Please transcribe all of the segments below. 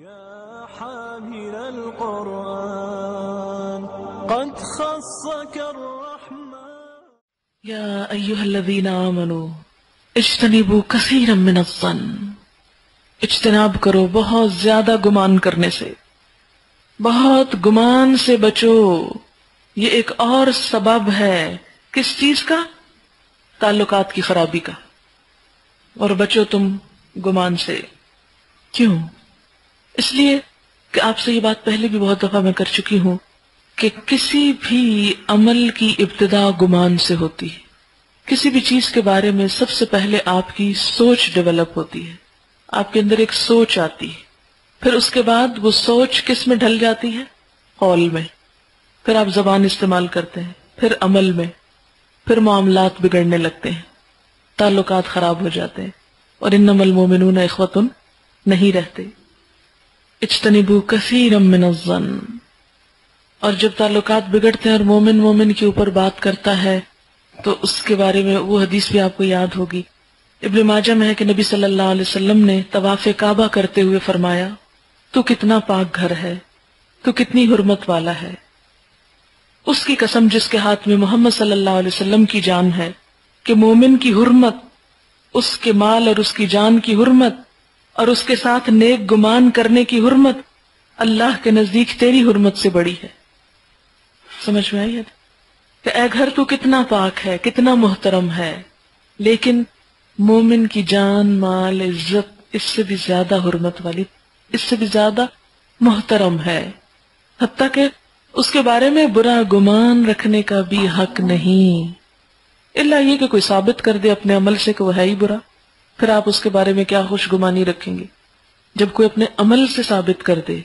يا حامل القرآن، قد خصك الرحمن. يا أيها الذين آمنوا، اجتنبوا كثيرا من الظن. اجتناب کرو بہت زیادہ گمان کرنے سے۔ بہت گمان سے بچو۔ یہ ایک اور سبب ہے۔ کس چیز کا؟ تعلقات کی خرابی کا۔ اور بچو تم گمان سے۔ کیوں؟ اس لیے کہ آپ سے یہ بات پہلے بھی بہت دفعہ میں کر چکی ہوں کہ کسی بھی عمل کی ابتدا گمان سے ہوتی ہے۔ کسی بھی چیز کے بارے میں سب سے پہلے آپ کی سوچ ڈیولپ ہوتی ہے۔ آپ کے اندر ایک سوچ آتی ہے۔ پھر اس کے بعد وہ سوچ کس میں ڈھل جاتی ہے؟ قول میں۔ پھر آپ زبان استعمال کرتے ہیں۔ پھر عمل میں۔ پھر معاملات بگڑنے لگتے ہیں۔ تعلقات خراب ہو جاتے ہیں۔ اور ان نمل مومنون اخوتن نہیں رہتے۔ اجتنبو کثیر من الظن۔ اور جب تعلقات بگڑتے ہیں اور مومن مومن کے اوپر بات کرتا ہے، تو اس کے بارے میں وہ حدیث بھی آپ کو یاد ہوگی۔ ابن ماجہ میں ہے کہ نبی صلی اللہ علیہ وسلم نے طواف کعبہ کرتے ہوئے فرمایا، تو کتنا پاک گھر ہے، تو کتنی حرمت والا ہے۔ اس کی قسم جس کے ہاتھ میں محمد صلی اللہ علیہ وسلم کی جان ہے، کہ مومن کی حرمت، اس کے مال اور اس کی جان کی حرمت اور اس کے ساتھ نیک گمان کرنے کی حرمت اللہ کے نزدیک تیری حرمت سے بڑی ہے۔ سمجھ میں آئی ہے؟ کہ اے گھر تو کتنا پاک ہے، کتنا محترم ہے، لیکن مومن کی جان، مال، عزت اس سے بھی زیادہ حرمت والی، اس سے بھی زیادہ محترم ہے۔ حتیٰ کہ اس کے بارے میں برا گمان رکھنے کا بھی حق نہیں۔ اللہ یہ کہ کوئی ثابت کر دے اپنے عمل سے کہ وہ ہے ہی برا۔ پھر آپ اس کے بارے میں کیا خوش گمانی رکھیں گے؟ جب کوئی اپنے عمل سے ثابت کر دے،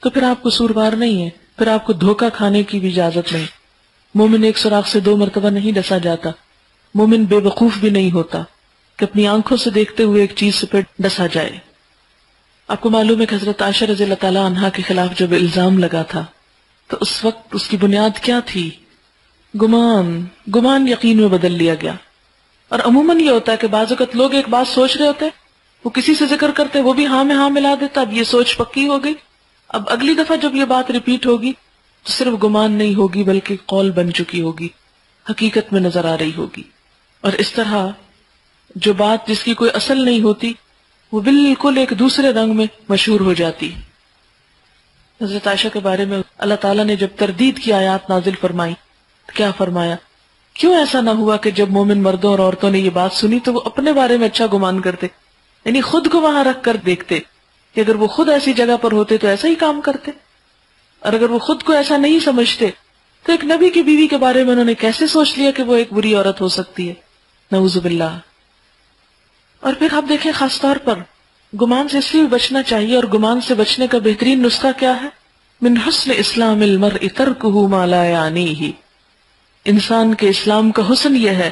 تو پھر آپ کو سوروار نہیں ہے پھر آپ کو دھوکہ کھانے کی بھی اجازت نہیں۔ مومن ایک سوراخ سے دو مرتبہ نہیں ڈسا جاتا۔ مومن بے وقوف بھی نہیں ہوتا کہ اپنی آنکھوں سے دیکھتے ہوئے ایک چیز سے پھر ڈسا جائے۔ آپ کو معلوم ہے کہ حضرت عائشہ رضی اللہ تعالیٰ عنہ کے خلاف جب الزام لگا تھا، تو اس وقت اس کی بنیاد کیا تھی؟ گمان گمان یقین میں بدل لیا گیا۔ اور عموماً یہ ہوتا ہے کہ بعض اوقات لوگ ایک بات سوچ رہے ہوتے وہ کسی سے ذکر کرتے وہ بھی ہاں میں ہاں ملا دیتا، اب یہ سوچ پکی ہو گئی۔ اب اگلی دفعہ جب یہ بات ریپیٹ ہوگی، تو صرف گمان نہیں ہوگی، بلکہ قول بن چکی ہوگی، حقیقت میں نظر آ رہی ہوگی۔ اور اس طرح جو بات جس کی کوئی اصل نہیں ہوتی، وہ بالکل ایک دوسرے رنگ میں مشہور ہو جاتی حضرت عائشہ کے بارے میں اللہ تعالیٰ نے جب تردید کی آیات نازل فرمائی کیا فرمایا؟ کیوں ایسا نہ ہوا کہ جب مومن مردوں اور عورتوں نے یہ بات سنی تو وہ اپنے بارے میں اچھا گمان کرتے؟ یعنی خود کو وہاں رکھ کر دیکھتے کہ اگر وہ خود ایسی جگہ پر ہوتے تو ایسا ہی کام کرتے؟ اور اگر وہ خود کو ایسا نہیں سمجھتے تو ایک نبی کی بیوی کے بارے میں انہوں نے کیسے سوچ لیا کہ وہ ایک بری عورت ہو سکتی ہے؟ نعوذ باللہ۔ اور پھر آپ دیکھیں خاص طور پر گمان سے اس لیے بچنا چاہیے اور گمان سے بچنے کا بہترین نسخہ کیا ہے؟ من حسن اسلام المرء ترکہ ما لا یعنیہ۔ انسان کے اسلام کا حسن یہ ہے،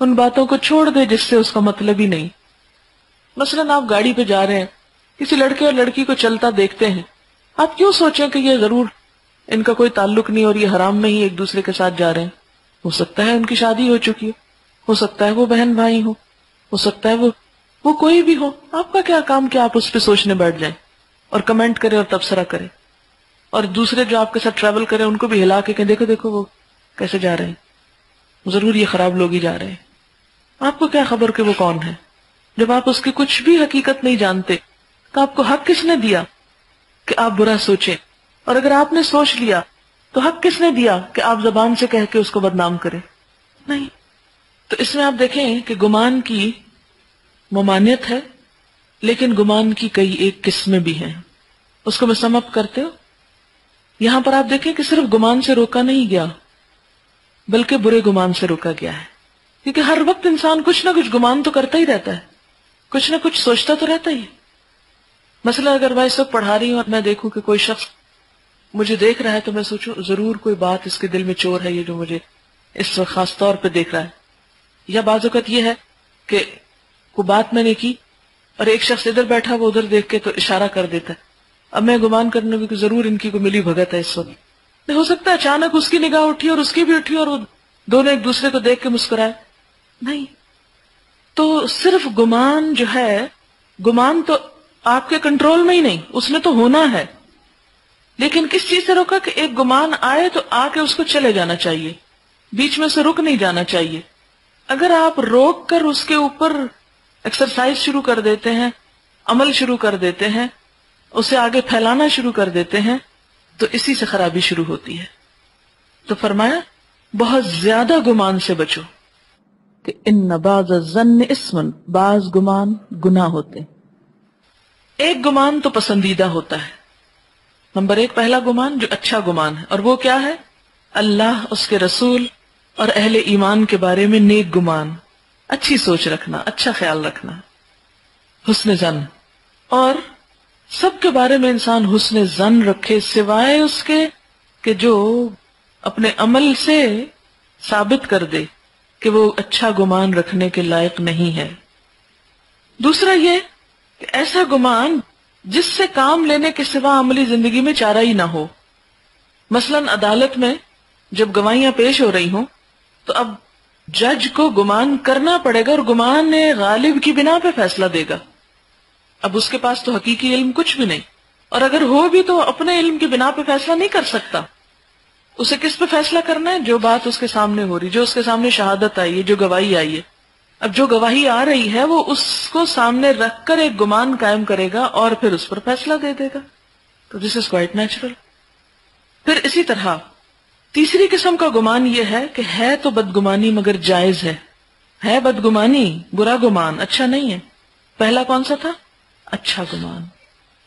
ان باتوں کو چھوڑ دے جس سے اس کا مطلب ہی نہیں۔ مثلا آپ گاڑی پہ جا رہے ہیں، کسی لڑکے اور لڑکی کو چلتا دیکھتے ہیں۔ آپ کیوں سوچیں کہ یہ ضرور ان کا کوئی تعلق نہیں اور یہ حرام میں ہی ایک دوسرے کے ساتھ جا رہے ہیں۔ ہو سکتا ہے ان کی شادی ہو چکی ہو ہو سکتا ہے وہ بہن بھائی ہو ہو سکتا ہے وہ وہ کوئی بھی ہو۔ آپ کا کیا کام کیا آپ اس پہ سوچنے بیٹھ جائیں اور کمنٹ کرے اور تبصرہ کرے اور دوسرے جو آپ کے ساتھ ٹریول کرے ان کو بھی ہلا کے کہ دیکھو دیکھو وہ کیسے جا رہے ہیں؟ ضرور یہ خراب لوگ ہی جا رہے ہیں۔ آپ کو کیا خبر کہ وہ کون ہے جب آپ اس کی کچھ بھی حقیقت نہیں جانتے، تو آپ کو حق کس نے دیا کہ آپ برا سوچیں؟ اور اگر آپ نے سوچ لیا، تو حق کس نے دیا کہ آپ زبان سے کہہ کے اس کو بدنام کرے نہیں۔ تو اس میں آپ دیکھیں کہ گمان کی ممانعت ہے، لیکن گمان کی کئی ایک قسمیں بھی ہیں۔ اس کو میں سم اپ کرتے ہو یہاں پر آپ دیکھیں کہ صرف گمان سے روکا نہیں گیا۔ بلکہ برے گمان سے روکا گیا ہے۔ کیونکہ ہر وقت انسان کچھ نہ کچھ گمان تو کرتا ہی رہتا ہے۔ کچھ نہ کچھ سوچتا تو رہتا ہی مسئلہ اگر میں اس وقت پڑھا رہی ہوں اور میں دیکھوں کہ کوئی شخص مجھے دیکھ رہا ہے تو میں سوچوں، ضرور کوئی بات اس کے دل میں چور ہے یہ جو مجھے اس وقت خاص طور پہ دیکھ رہا ہے۔ یا بعض اوقات یہ ہے کہ کوئی بات میں نے کی اور ایک شخص ادھر بیٹھا وہ ادھر دیکھ کے تو اشارہ کر دیتا ہے۔ اب میں گمان کرنے کی ضرور ان کی کو ملی بھگت ہے اس وقت۔ ہو سکتا ہے اچانک اس کی نگاہ اٹھی اور اس کی بھی اٹھی اور وہ دونوں ایک دوسرے کو دیکھ کے مسکرائے۔ نہیں، تو صرف گمان جو ہے، گمان تو آپ کے کنٹرول میں ہی نہیں، اس نے تو ہونا ہے۔ لیکن کس چیز سے روکا کہ ایک گمان آئے تو آ کے اس کو چلے جانا چاہیے، بیچ میں سے رک نہیں جانا چاہیے۔ اگر آپ روک کر اس کے اوپر ایکسرسائز شروع کر دیتے ہیں، عمل شروع کر دیتے ہیں، اسے آگے پھیلانا شروع کر دیتے ہیں تو اسی سے خرابی شروع ہوتی ہے۔ تو فرمایا، بہت زیادہ گمان سے بچو۔ کہ ان نباز زن اسمن بعض گمان گناہ ہوتے۔ ایک گمان تو پسندیدہ ہوتا ہے۔ نمبر ایک، پہلا گمان جو اچھا گمان ہے۔ اور وہ کیا ہے؟ اللہ، اس کے رسول اور اہل ایمان کے بارے میں نیک گمان۔ اچھی سوچ رکھنا اچھا خیال رکھنا۔ حسن زن اور سب کے بارے میں انسان حسن زن رکھے سوائے اس کے کہ جو اپنے عمل سے ثابت کر دے کہ وہ اچھا گمان رکھنے کے لائق نہیں ہے۔ دوسرا یہ کہ ایسا گمان جس سے کام لینے کے سوا عملی زندگی میں چارہ ہی نہ ہو۔ مثلا عدالت میں جب گواہیاں پیش ہو رہی ہوں تو اب جج کو گمان کرنا پڑے گا اور گمان غالب کی بنا پہ فیصلہ دے گا۔ اب اس کے پاس تو حقیقی علم کچھ بھی نہیں۔ اور اگر ہو بھی تو اپنے علم کی بنا پہ فیصلہ نہیں کر سکتا۔ اسے کس پہ فیصلہ کرنا ہے؟ جو بات اس کے سامنے ہو رہی، جو اس کے سامنے شہادت آئی ہے، جو گواہی آئی ہے۔ اب جو گواہی آ رہی ہے، وہ اس کو سامنے رکھ کر ایک گمان قائم کرے گا اور پھر اس پر فیصلہ دے دے گا۔ تو دس از کوائٹ نیچرل پھر اسی طرح، تیسری قسم کا گمان یہ ہے کہ ہے تو بدگمانی مگر جائز ہے۔ ہے بدگمانی، برا گمان اچھا نہیں ہے۔ پہلا کون سا تھا؟ اچھا گمان،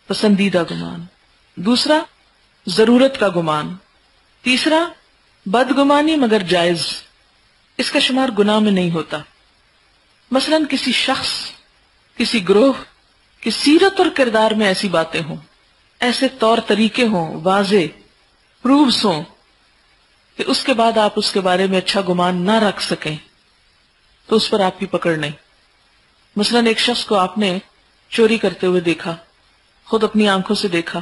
پسندیدہ گمان، دوسرا ضرورت کا گمان، تیسرا بدگمانی مگر جائز، اس کا شمار گناہ میں نہیں ہوتا۔ مثلا کسی شخص، کسی گروہ، کی سیرت اور کردار میں ایسی باتیں ہوں، ایسے طور طریقے ہوں، واضح پروفس ہوں کہ اس کے بعد آپ اس کے بارے میں اچھا گمان نہ رکھ سکیں، تو اس پر آپ کی پکڑ نہیں۔ مثلا ایک شخص کو آپ نے چوری کرتے ہوئے دیکھا، خود اپنی آنکھوں سے دیکھا۔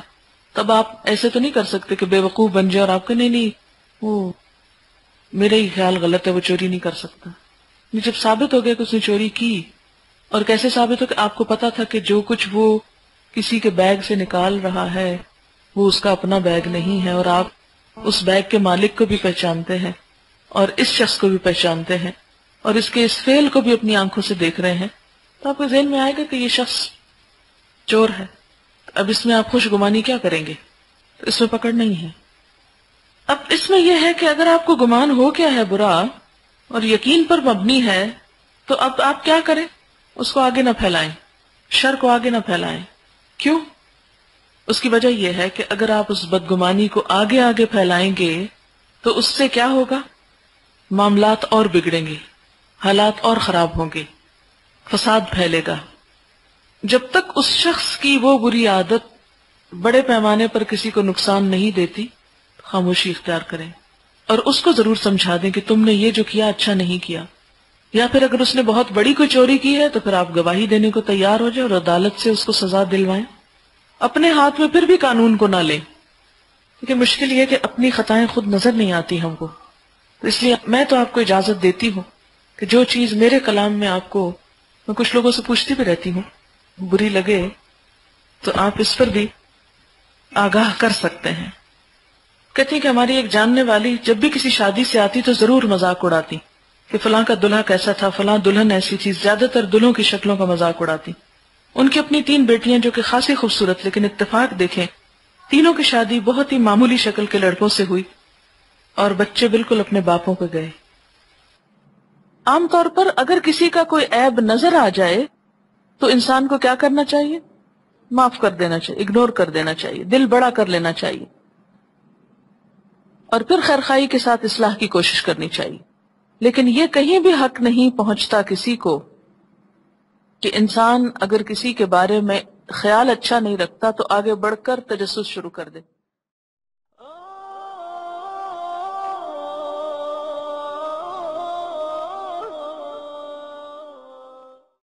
تب آپ ایسے تو نہیں کر سکتے کہ بے وقوف بن جائے اور آپ کے نہیں نہیں وہ میرا ہی خیال غلط ہے، وہ چوری نہیں کر سکتا۔ جب ثابت ہو گیا کہ اس نے چوری کی، اور کیسے ثابت ہو کہ آپ کو پتا تھا کہ جو کچھ وہ کسی کے بیگ سے نکال رہا ہے، وہ اس کا اپنا بیگ نہیں ہے، اور آپ اس بیگ کے مالک کو بھی پہچانتے ہیں، اور اس شخص کو بھی پہچانتے ہیں، اور اس کے اس فیل کو بھی اپنی آنکھوں سے دیکھ رہے ہیں۔ تو آپ کے ذہن میں آئے گا کہ یہ شخص چور ہے۔ اب اس میں آپ خوش گمانی کیا کریں گے؟ اس میں پکڑ نہیں ہے۔ اب اس میں یہ ہے کہ اگر آپ کو گمان ہو کیا ہے برا اور یقین پر مبنی ہے، تو اب آپ کیا کریں؟ اس کو آگے نہ پھیلائیں۔ شر کو آگے نہ پھیلائیں۔ کیوں؟ اس کی وجہ یہ ہے کہ اگر آپ اس بدگمانی کو آگے آگے پھیلائیں گے، تو اس سے کیا ہوگا؟ معاملات اور بگڑیں گے، حالات اور خراب ہوں گے، فساد پھیلے گا۔ جب تک اس شخص کی وہ بری عادت بڑے پیمانے پر کسی کو نقصان نہیں دیتی، خاموشی اختیار کریں۔ اور اس کو ضرور سمجھا دیں کہ تم نے یہ جو کیا اچھا نہیں کیا۔ یا پھر اگر اس نے بہت بڑی کوئی چوری کی ہے تو پھر آپ گواہی دینے کو تیار ہو جائے اور عدالت سے اس کو سزا دلوائیں۔ اپنے ہاتھ میں پھر بھی قانون کو نہ لیں۔ کیونکہ مشکل یہ کہ اپنی خطائیں خود نظر نہیں آتی ہم کو۔ تو اس لیے میں تو آپ کو اجازت دیتی ہوں کہ جو چیز میرے کلام میں آپ کو، میں کچھ لوگوں سے پوچھتی بھی رہتی ہوں۔ بری لگے تو آپ اس پر بھی آگاہ کر سکتے ہیں۔ کہتی ہیں کہ ہماری ایک جاننے والی جب بھی کسی شادی سے آتی تو ضرور مذاق اڑاتی کہ فلاں کا دلہا کیسا تھا، فلاں دلہن ایسی تھی، زیادہ تر دلہوں کی شکلوں کا مذاق اڑاتی۔ ان کی اپنی تین بیٹیاں جو کہ خاصی خوبصورت لیکن اتفاق دیکھیں، تینوں کی شادی بہت ہی معمولی شکل کے لڑکوں سے ہوئی اور بچے بالکل اپنے باپوں پہ گئے۔ عام طور پر اگر کسی کا کوئی عیب نظر آ جائے تو انسان کو کیا کرنا چاہیے؟ معاف کر دینا چاہیے اگنور کر دینا چاہیے، دل بڑا کر لینا چاہیے۔ اور پھر خیرخائی کے ساتھ اصلاح کی کوشش کرنی چاہیے۔ لیکن یہ کہیں بھی حق نہیں پہنچتا کسی کو کہ انسان اگر کسی کے بارے میں خیال اچھا نہیں رکھتا تو آگے بڑھ کر تجسس شروع کر دے۔